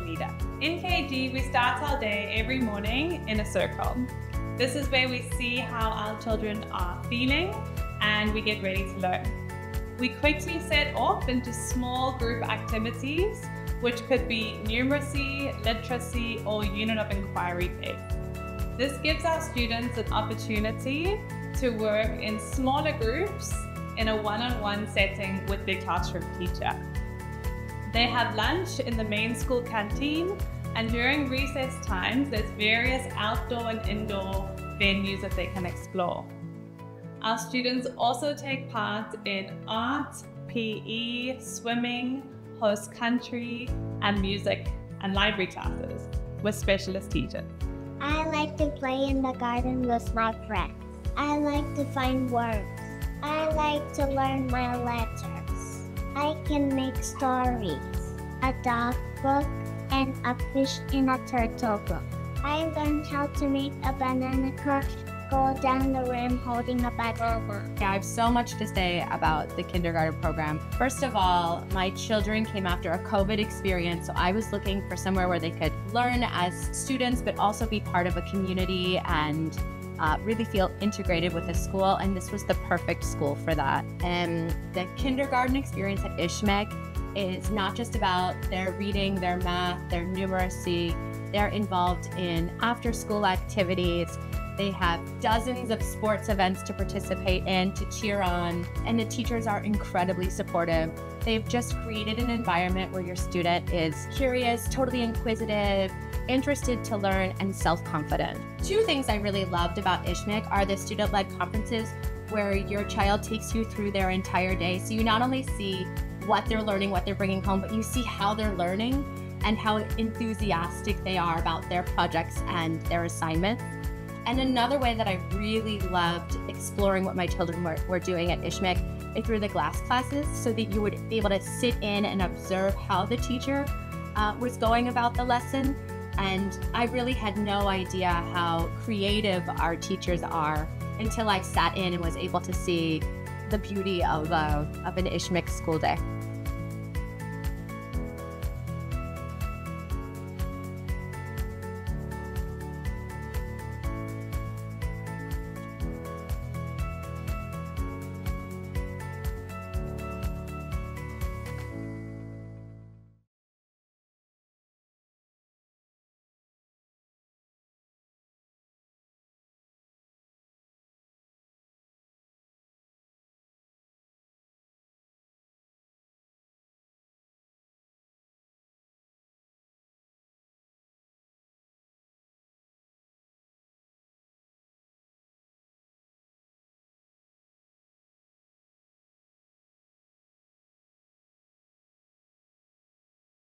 leader. In KG, we start our day every morning in a circle. This is where we see how our children are feeling and we get ready to learn. We quickly set off into small group activities, which could be numeracy, literacy, or unit of inquiry based. This gives our students an opportunity to work in smaller groups in a one-on-one setting with their classroom teacher. They have lunch in the main school canteen and during recess times, there's various outdoor and indoor venues that they can explore. Our students also take part in art, PE, swimming, host country, and music and library classes with specialist teachers. I like to play in the garden with my friends. I like to find words. I like to learn my letters. I can make stories, a dog book, and a fish in a turtle book. I learned how to make a banana car go down the rim holding a banana. I have so much to say about the kindergarten program. First of all, my children came after a COVID experience, so I was looking for somewhere where they could learn as students, but also be part of a community and uh, really feel integrated with the school, and this was the perfect school for that. And the kindergarten experience at Ishmek is not just about their reading, their math, their numeracy. They're involved in after school activities. They have dozens of sports events to participate in, to cheer on, and the teachers are incredibly supportive. They've just created an environment where your student is curious, totally inquisitive, interested to learn, and self confident. Two things I really loved about Ishmek are the student led conferences where your child takes you through their entire day. So you not only see what they're learning, what they're bringing home, but you see how they're learning and how enthusiastic they are about their projects and their assignments. And another way that I really loved exploring what my children were, were doing at Ishmek is through the glass classes so that you would be able to sit in and observe how the teacher uh, was going about the lesson. And I really had no idea how creative our teachers are until I sat in and was able to see the beauty of, uh, of an Ishmek school day.